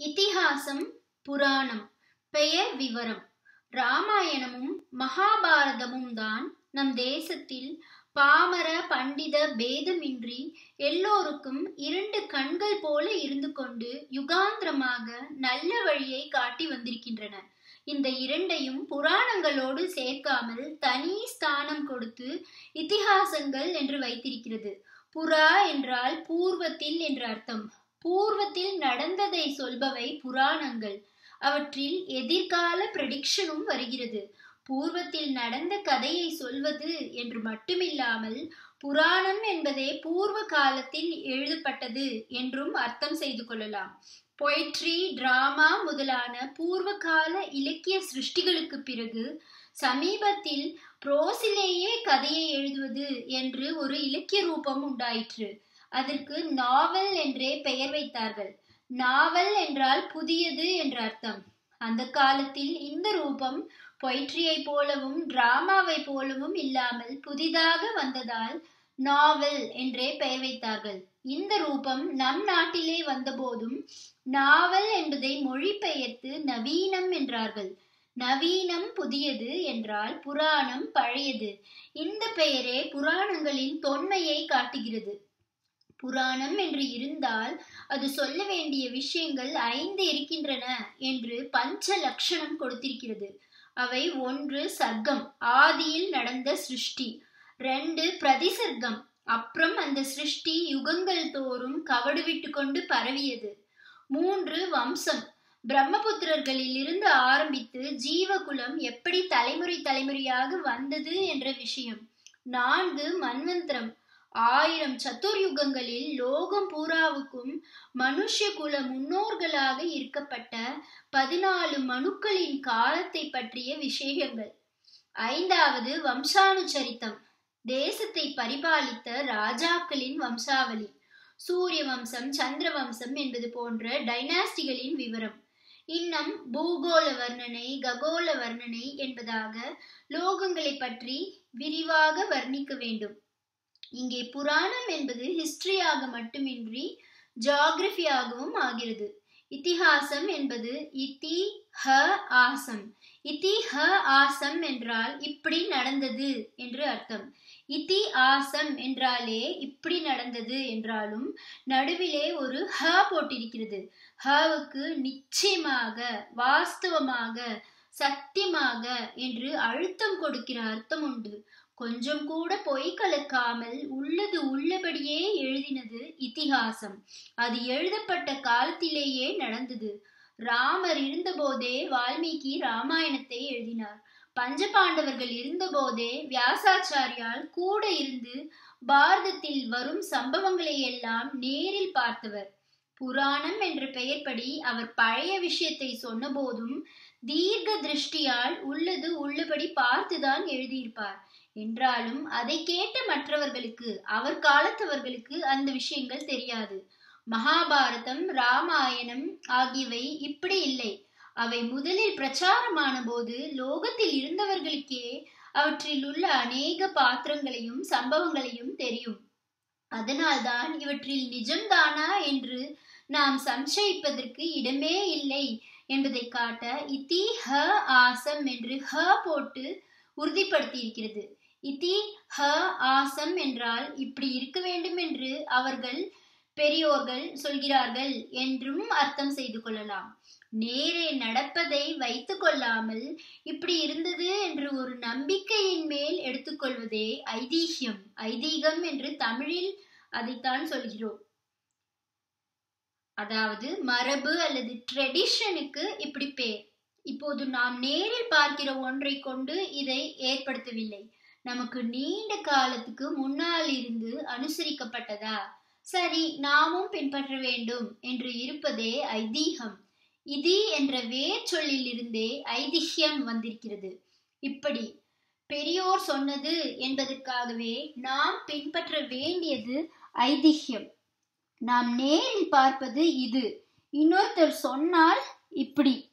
இதிகாசம் புராணம். பெயர் விவரம். ராமாயணமும் மகாபாரதமும் தான் நம் தேசத்தில் பாமர பண்டித பேதமின்றி எல்லோருக்கும் இரண்டு கண்கள் போல இருந்து கொண்டு யுகாந்திரமாக நல்ல வழியை காட்டி வந்திருக்கின்றன. இந்த இரண்டையும் புராணங்களோடு சேர்க்காமல் தனி ஸ்தானம் கொடுத்து இத்திஹாசங்கள் என்று வைத்திருக்கிறது. புறா என்றால் பூர்வத்தில் என்று அர்த்தம். பூர்வத்தில் நடந்ததை சொல்பவை புராணங்கள். அவற்றில் எதிர்கால ப்ரெடிக்ஷனும் வருகிறது. பூர்வத்தில் நடந்த கதையை சொல்வது என்று மட்டுமில்லாமல் புராணம் என்பதே பூர்வ காலத்தில் எழுதப்பட்டது என்றும் அர்த்தம் செய்து கொள்ளலாம். பொய்ட்ரி டிராமா முதலான பூர்வகால இலக்கிய சிருஷ்டிகளுக்கு பிறகு சமீபத்தில் புரோசிலேயே கதையை எழுதுவது என்று ஒரு இலக்கிய ரூபம் உண்டாயிற்று. அதற்கு நாவல் என்றே பெயர் வைத்தார்கள். நாவல் என்றால் புதியது என்ற அர்த்தம். அந்த காலத்தில் இந்த ரூபம் பொயிற்றியை போலவும் டிராமாவை போலவும் இல்லாமல் புதிதாக வந்ததால் நாவல் என்றே பெயர் வைத்தார்கள். இந்த ரூபம் நம் நாட்டிலே வந்தபோதும் நாவல் என்பதை மொழிபெயர்த்து நவீனம் என்றார்கள். நவீனம் புதியது என்றால் புராணம் பழையது. இந்த பெயரே புராணங்களின் தொன்மையை காட்டுகிறது. புராணம் என்று இருந்தால் அது சொல்ல வேண்டிய விஷயங்கள் ஐந்து இருக்கின்றன என்று பஞ்ச லட்சணம் கொடுத்திருக்கிறது. அவை ஒன்று சர்க்கம் ஆதியில் நடந்த சிருஷ்டி. ரெண்டு பிரதிசர்க்கம் அப்புறம் அந்த சிருஷ்டி யுகங்கள் தோறும் கவடு விட்டு கொண்டு பரவியது. மூன்று வம்சம் பிரம்மபுத்திரர்களில் இருந்து ஆரம்பித்து ஜீவகுலம் எப்படி தலைமுறை தலைமுறையாக வந்தது என்ற விஷயம். நான்கு மன்வந்திரம் ஆயிரம் சத்துர்யுகங்களில் லோகம் பூராவுக்கும் மனுஷ குல முன்னோர்களாக இருக்கப்பட்ட பதினாலு மனுக்களின் காலத்தை பற்றிய விஷயங்கள். ஐந்தாவது வம்சானுச்சரித்தம் தேசத்தை பரிபாலித்த ராஜாக்களின் வம்சாவளி. சூரிய வம்சம் சந்திர வம்சம் என்பது போன்ற டைனாஸ்டிகளின் விவரம். இன்னும் பூகோள வர்ணனை ககோள வர்ணனை என்பதாக லோகங்களை பற்றி விரிவாக வர்ணிக்க வேண்டும். இங்கே புராணம் என்பது ஹிஸ்டரியாக மட்டுமின்றி ஜியாகிரபியாகவும் ஆகிறது. இத்திஹாசம் என்பது இத்தி ஹ ஆசம் இத்தி ஹ ஆசம் என்றால் இப்படி நடந்தது என்று அர்த்தம். இத்தி ஆசம் என்றாலே இப்படி நடந்தது என்றாலும் நடுவிலே ஒரு ஹ போட்டிருக்கிறது. ஹவுக்கு நிச்சயமாக வாஸ்தவமாக சத்தியமாக என்று அழுத்தம் கொடுக்கிற அர்த்தம் உண்டு. கொஞ்சம் கூட பொய் கலக்காமல் உள்ளது உள்ளபடியே எழுதினது இத்திஹாசம். அது எழுதப்பட்ட காலத்திலேயே நடந்தது. ராமர் இருந்தபோதே வால்மீகி ராமாயணத்தை எழுதினார். பஞ்சபாண்டவர்கள் இருந்தபோதே வியாசாச்சாரியால் கூட இருந்து பாரதத்தில் வரும் சம்பவங்களை எல்லாம் நேரில் பார்த்தவர். புராணம் என்ற பெயர்படி அவர் பழைய விஷயத்தை சொன்னபோதும் தீர்க்க திருஷ்டியால் உள்ளது உள்ளபடி பார்த்துதான் எழுதியிருப்பார். என்றாலும் அதை கேட்ட மற்றவர்களுக்கு அவர் காலத்தவர்களுக்கு அந்த விஷயங்கள் தெரியாது. மகாபாரதம் ராமாயணம் ஆகியவை இப்படி இல்லை. அவை முதலில் பிரச்சாரமான போது லோகத்தில் இருந்தவர்களுக்கே அவற்றில் உள்ள அநேக பாத்திரங்களையும் சம்பவங்களையும் தெரியும். அதனால்தான் இவற்றில் நிஜம்தானா என்று நாம் சம்சயிப்பதற்கு இடமே இல்லை. என்பதை காட்ட இத்தி ஹ ஆசம் என்று ஹ போட்டு உறுதிப்படுத்தி இருக்கிறது இத்தி ஹ ஆசம் என்றால் இப்படி இருக்க வேண்டும் என்று அவர்கள் பெரியோர்கள் சொல்கிறார்கள் என்றும் அர்த்தம் செய்து கொள்ளலாம். நேரே நடப்பதை வைத்து கொள்ளாமல் இப்படி இருந்தது என்று ஒரு நம்பிக்கையின் மேல் எடுத்துக்கொள்வதே ஐதீகம். ஐதீகம் என்று தமிழில் அதைத்தான் சொல்கிறோம். அதாவது மரபு அல்லது ட்ரெடிஷனுக்கு இப்படி பேர். இப்போது நாம் நேரில் பார்க்கிற ஒன்றை கொண்டு இதை ஏற்படுத்தவில்லை. நமக்கு நீண்ட காலத்துக்கு முன்னால் இருந்து அனுசரிக்கப்பட்டதா? சரி நாமும் பின்பற்ற வேண்டும் என்று இருப்பதே ஐதீகம். இதி என்ற வேர் சொல்லிலிருந்தே ஐதிஹ்யம் வந்திருக்கிறது. இப்படி பெரியோர் சொன்னது என்பதற்காகவே நாம் பின்பற்ற வேண்டியது ஐதிஹ்யம் நாம் நேரில் பார்ப்பது இது. இன்னொருத்தர் சொன்னால் இப்படி.